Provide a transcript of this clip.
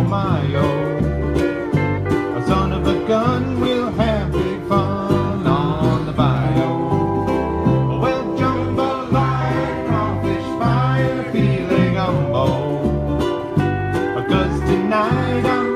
oh my oh. A son of a gun We'll have big fun on the bio. Well, jambalaya, crawfish fire, filet gumbo. Cause tonight I'm